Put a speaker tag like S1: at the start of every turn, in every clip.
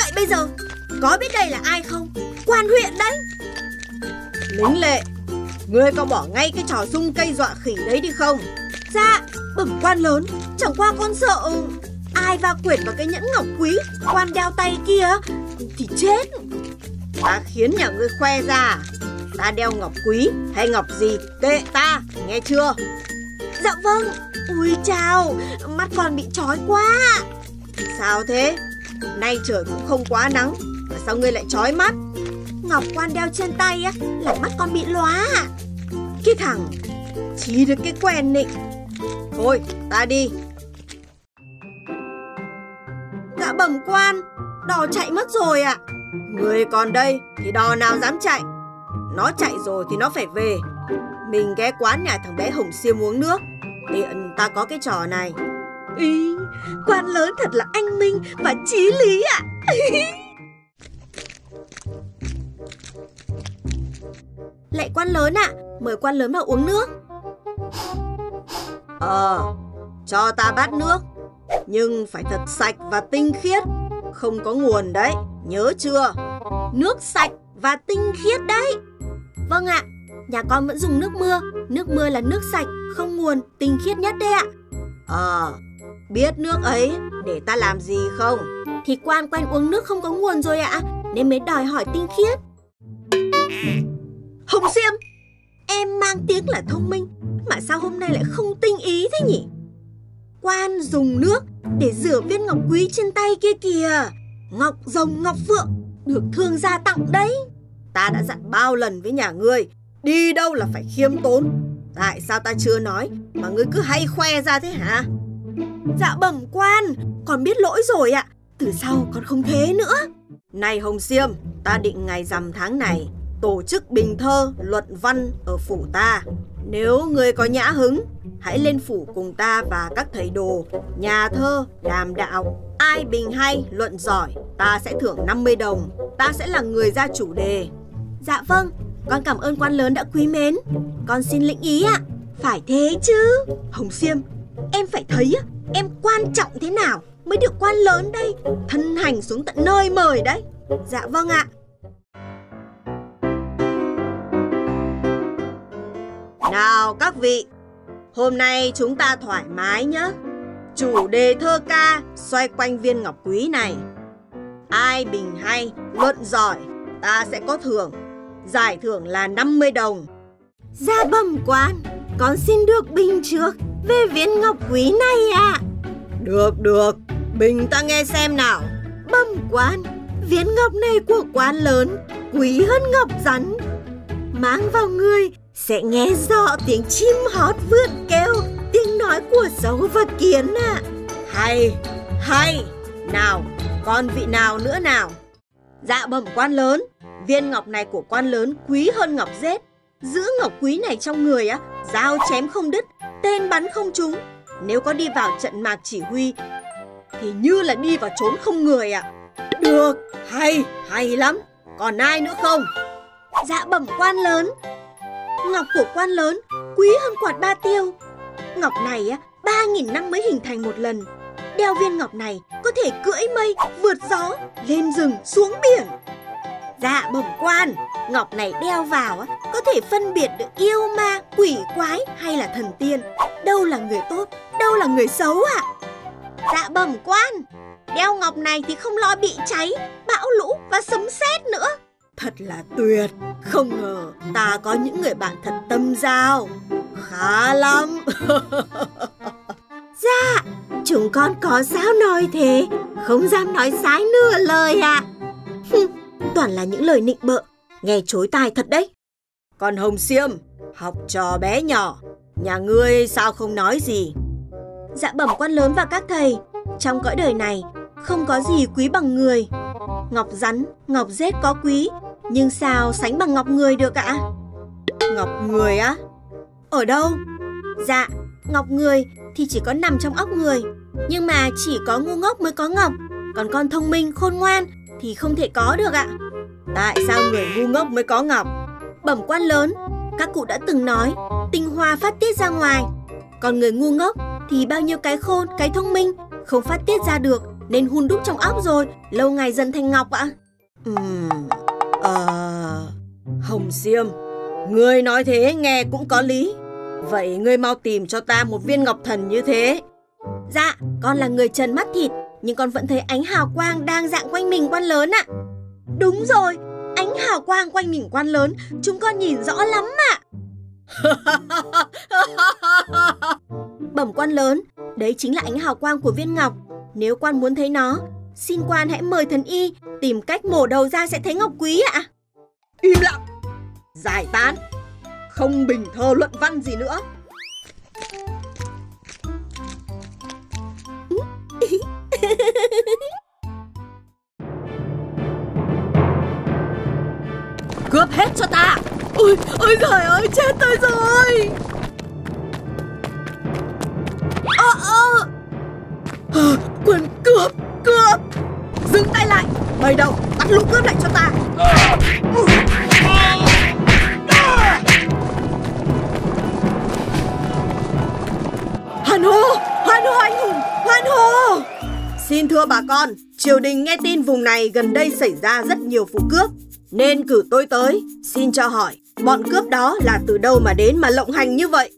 S1: dậy bây giờ? Có biết đây là ai không? Quan huyện đấy.
S2: Lính lệ Ngươi có bỏ ngay cái trò sung cây dọa khỉ đấy đi không?
S1: Dạ Bẩm quan lớn. Chẳng qua con sợ Ai va quyệt vào cái nhẫn ngọc quý Quan đeo tay kia Thì chết.
S2: Ta khiến nhà ngươi khoe ra. Ta đeo ngọc quý hay ngọc gì Kệ ta nghe chưa?
S1: Dạ vâng. Ui chào Mắt con bị trói quá.
S2: Sao thế Nay trời cũng không quá nắng, Mà sao ngươi lại trói mắt?
S1: Ngọc quan đeo trên tay á là mắt con bị lóa à?
S2: Cái thằng Chỉ được cái quen nịnh Thôi, ta đi.
S1: Dạ bẩm quan, Đò chạy mất rồi ạ. À.
S2: Người còn đây thì đò nào dám chạy? Nó chạy rồi thì nó phải về. Mình ghé quán nhà thằng bé Hồng Siêm uống nước. Tiện ta có cái trò này.
S1: Ý, quan lớn thật là anh minh và chí lý ạ. À. Lạy quan lớn ạ à, Mời quan lớn vào uống nước.
S2: Ờ, cho ta bát nước Nhưng phải thật sạch và tinh khiết. Không có nguồn đấy, nhớ chưa?
S1: Nước sạch và tinh khiết đấy. Vâng ạ, nhà con vẫn dùng nước mưa. Nước mưa là nước sạch, không nguồn, tinh khiết nhất đấy ạ.
S2: Ờ, biết nước ấy để ta làm gì không?
S1: Thì quan quen uống nước không có nguồn rồi ạ Nên mới đòi hỏi tinh khiết. Hồng Diêm Em mang tiếng là thông minh Mà sao hôm nay lại không tinh ý thế nhỉ? Quan dùng nước Để rửa viên ngọc quý trên tay kia kìa. Ngọc rồng ngọc phượng Được thương gia tặng đấy.
S2: Ta đã dặn bao lần với nhà ngươi Đi đâu là phải khiêm tốn. Tại sao ta chưa nói Mà ngươi cứ hay khoe ra thế hả
S1: Dạ bẩm quan Con biết lỗi rồi ạ Từ sau con không thế nữa
S2: Này Hồng Siêm Ta định ngày rằm tháng này tổ chức bình thơ, luận văn ở phủ ta. Nếu người có nhã hứng, hãy lên phủ cùng ta và các thầy đồ, nhà thơ, đàm đạo. Ai bình hay, luận giỏi, ta sẽ thưởng 50 đồng. Ta sẽ là người ra chủ đề.
S1: Dạ vâng, con cảm ơn quan lớn đã quý mến. Con xin lĩnh ý ạ. Phải thế chứ. Hồng Siêm, em phải thấy em quan trọng thế nào mới được quan lớn đây. Thân hành xuống tận nơi mời đấy. Dạ vâng ạ.
S2: Nào các vị, hôm nay chúng ta thoải mái nhé. Chủ đề thơ ca xoay quanh viên ngọc quý này. Ai bình hay, luận giỏi, ta sẽ có thưởng. Giải thưởng là 50 đồng.
S1: Gia bẩm quan, con xin được bình trước về viên ngọc quý này ạ. À.
S2: Được, được, bình ta nghe xem nào.
S1: Bẩm quan, viên ngọc này của quan lớn, quý hơn ngọc rắn. Mang vào người sẽ nghe rõ tiếng chim hót vượt kêu, tiếng nói của sấu và kiến ạ. À.
S2: Hay, hay. Nào, còn vị nào nữa nào? Dạ bẩm quan lớn, viên ngọc này của quan lớn quý hơn ngọc rết. Giữ ngọc quý này trong người á, dao chém không đứt, tên bắn không trúng. Nếu có đi vào trận mạc chỉ huy thì như là đi vào trốn không người ạ. À. Được, hay, hay lắm. Còn ai nữa không?
S1: Dạ bẩm quan lớn, Ngọc của quan lớn quý hơn quạt ba tiêu. Ngọc này á, ba nghìn năm mới hình thành một lần. Đeo viên ngọc này có thể cưỡi mây, vượt gió, lên rừng, xuống biển. Dạ bẩm quan, ngọc này đeo vào á, có thể phân biệt được yêu ma, quỷ quái hay là thần tiên. Đâu là người tốt, đâu là người xấu ạ. À? Dạ bẩm quan, đeo ngọc này thì không lo bị cháy, bão lũ và sấm sét nữa.
S2: Thật là tuyệt, không ngờ ta có những người bạn thật tâm giao. Khá lắm.
S1: dạ, chúng con có sao nói thế, không dám nói sai nửa lời ạ. À. Toàn là những lời nịnh bợ, nghe chối tai thật đấy.
S2: Còn Hồng Siêm, học trò bé nhỏ, nhà ngươi sao không nói gì?
S1: Dạ bẩm quan lớn và các thầy, trong cõi đời này không có gì quý bằng người. Ngọc rắn, ngọc rết có quý, nhưng sao sánh bằng ngọc người được ạ?
S2: Ngọc người á?
S1: Ở đâu? Dạ, ngọc người thì chỉ có nằm trong óc người. Nhưng mà chỉ có ngu ngốc mới có ngọc. Còn con thông minh, khôn ngoan thì không thể có được ạ.
S2: Tại sao người ngu ngốc mới có ngọc?
S1: Bẩm quan lớn, các cụ đã từng nói tinh hoa phát tiết ra ngoài. Còn người ngu ngốc thì bao nhiêu cái khôn, cái thông minh không phát tiết ra được
S2: nên hun đúc trong óc rồi, lâu ngày dần thành ngọc ạ. Ừm, ờ... Hồng Diêm, ngươi nói thế nghe cũng có lý. Vậy ngươi mau tìm cho ta một viên ngọc thần như thế. Dạ, con là người trần mắt thịt, nhưng con vẫn thấy ánh hào quang đang dạng quanh mình quan lớn ạ.
S1: Đúng rồi, ánh hào quang quanh mình quan lớn, chúng con nhìn rõ lắm ạ.
S2: Bẩm quan lớn, đấy chính là ánh hào quang của viên ngọc. Nếu quan muốn thấy nó, xin quan hãy mời thần y tìm cách mổ đầu ra sẽ thấy ngọc quý ạ.
S1: Im lặng, giải tán, không bình thơ luận văn gì nữa.
S2: Cướp hết cho ta.
S1: Ôi, ôi trời ơi, chết tôi rồi. Ơ ơ à, Quân cướp, cướp. Dừng tay lại. Mày đâu, bắt lũ cướp lại cho ta. Hoan hô, hoan hô anh hùng, hoan hô.
S2: Xin thưa bà con, triều đình nghe tin vùng này gần đây xảy ra rất nhiều vụ cướp. Nên cử tôi tới, xin cho hỏi Bọn cướp đó là từ đâu mà đến mà lộng hành như vậy?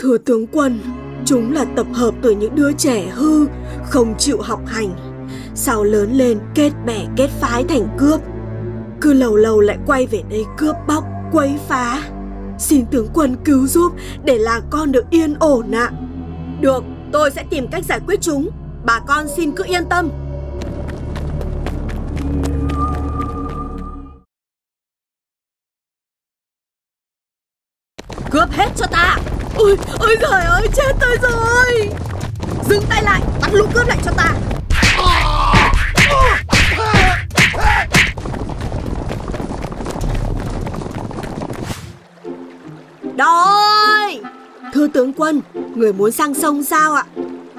S1: Thưa tướng quân, chúng là tập hợp từ những đứa trẻ hư, không chịu học hành. Sau lớn lên kết bè kết phái thành cướp. Cứ lâu lâu lại quay về đây cướp bóc, quấy phá. Xin tướng quân cứu giúp để là con được yên ổn ạ.
S2: Được, tôi sẽ tìm cách giải quyết chúng Bà con xin cứ yên tâm. Cướp hết cho ta.
S1: Ôi, ôi trời ơi, chết tôi rồi.
S2: Dừng tay lại, bắt lũ cướp lại cho ta. Đói
S1: Thưa tướng quân, người muốn sang sông sao ạ?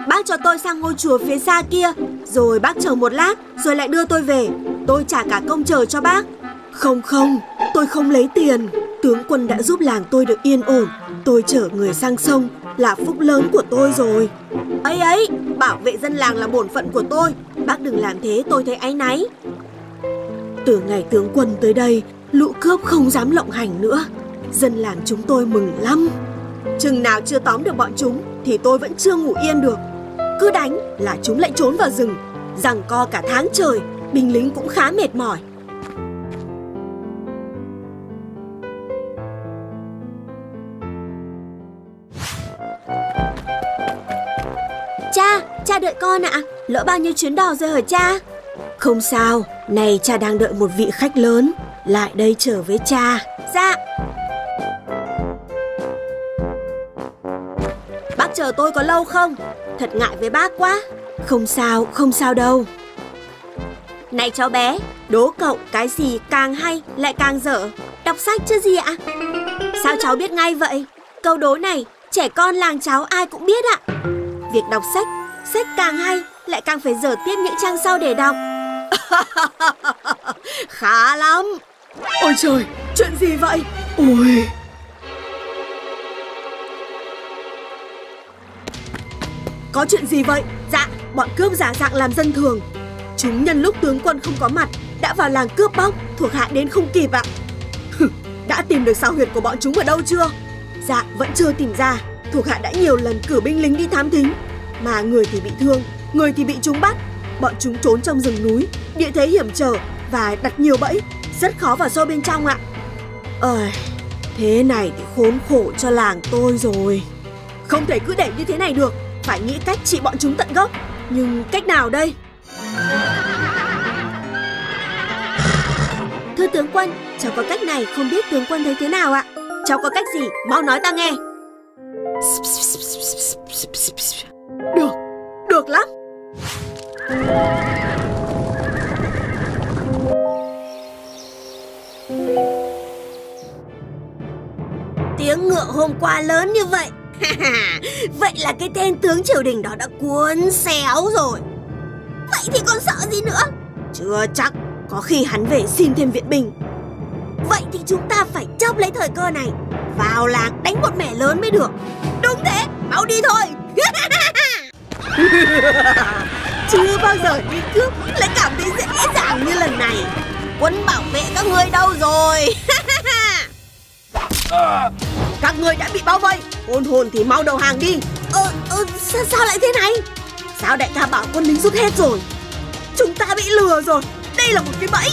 S1: Bác cho tôi sang ngôi chùa phía xa kia Rồi bác chờ một lát Rồi lại đưa tôi về. Tôi trả cả công chờ cho bác. Không không, tôi không lấy tiền. Tướng quân đã giúp làng tôi được yên ổn. Tôi chở người sang sông Là phúc lớn của tôi rồi.
S2: Ấy ấy, bảo vệ dân làng là bổn phận của tôi. Bác đừng làm thế tôi thấy áy náy.
S1: Từ ngày tướng quân tới đây Lũ cướp không dám lộng hành nữa. Dân làng chúng tôi mừng lắm. Chừng nào chưa tóm được bọn chúng Thì tôi vẫn chưa ngủ yên được cứ đánh là chúng lại trốn vào rừng. Rằng co cả tháng trời Binh lính cũng khá mệt mỏi. Cha, cha đợi con ạ. Lỡ bao nhiêu chuyến đò rồi hả cha? Không sao, này cha đang đợi một vị khách lớn. Lại đây chờ với cha. Dạ. Chờ tôi có lâu không? Thật ngại với bác quá. Không sao, không sao đâu. Này cháu bé Đố cậu cái gì càng hay lại càng dở? Đọc sách chứ gì ạ? Sao cháu biết ngay vậy? Câu đố này trẻ con làng cháu ai cũng biết ạ. Việc đọc sách Sách càng hay lại càng phải dở tiếp những trang sau để đọc.
S2: Khá lắm.
S1: Ôi trời, chuyện gì vậy? Ôi. Có chuyện gì vậy? Dạ, bọn cướp giả dạng làm dân thường. Chúng nhân lúc tướng quân không có mặt Đã vào làng cướp bóc Thuộc hạ đến không kịp ạ. Đã tìm được sao huyệt của bọn chúng ở đâu chưa? Dạ, vẫn chưa tìm ra. Thuộc hạ đã nhiều lần cử binh lính đi thám thính. Mà người thì bị thương Người thì bị chúng bắt. Bọn chúng trốn trong rừng núi Địa thế hiểm trở Và đặt nhiều bẫy Rất khó vào sâu bên trong ạ. Ơi, thế này thì khốn khổ cho làng tôi rồi. Không thể cứ để như thế này được phải nghĩ cách trị bọn chúng tận gốc. Nhưng cách nào đây? Thưa tướng quân, Cháu có cách này không biết tướng quân thấy thế nào ạ? Cháu có cách gì? Mau nói ta nghe. Được Được lắm.
S2: Tiếng ngựa hôm qua lớn như vậy. Vậy là cái tên tướng triều đình đó đã cuốn xéo rồi. Vậy thì còn sợ gì nữa?
S1: Chưa chắc Có khi hắn về xin thêm viện binh.
S2: Vậy thì chúng ta phải chớp lấy thời cơ này Vào làng đánh một mẻ lớn mới được. Đúng thế, mau đi thôi. Chưa bao giờ đi cướp lại cảm thấy dễ dàng như lần này. Quân bảo vệ các ngươi đâu rồi? À, các ngươi đã bị bao vây. Hồn hồn thì mau đầu hàng đi.
S1: Ờ, ờ sao, sao lại thế này?
S2: Sao đại ca bảo quân lính rút hết rồi? Chúng ta bị lừa rồi. Đây là một cái bẫy.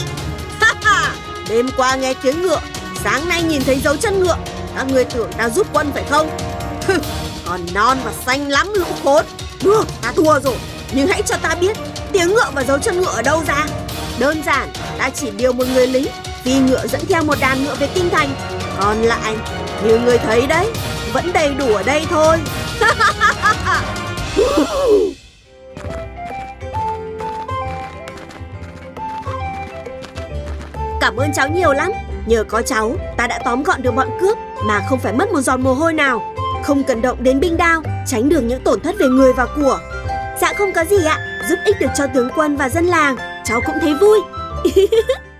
S2: Đêm qua nghe tiếng ngựa Sáng nay nhìn thấy dấu chân ngựa. Các ngươi tưởng ta rút quân phải không? Còn non và xanh lắm lũ khốn. Được ta thua rồi. Nhưng hãy cho ta biết Tiếng ngựa và dấu chân ngựa ở đâu ra? Đơn giản ta chỉ điều một người lính Phi ngựa dẫn theo một đàn ngựa về kinh thành. Còn lại như người thấy đấy, Vẫn đầy đủ ở đây thôi. Cảm ơn cháu nhiều lắm. Nhờ có cháu, ta đã tóm gọn được bọn cướp Mà không phải mất một giọt mồ hôi nào. Không cần động đến binh đao, Tránh được những tổn thất về người và của.
S1: Dạ không có gì ạ. Giúp ích được cho tướng quân và dân làng, Cháu cũng thấy vui.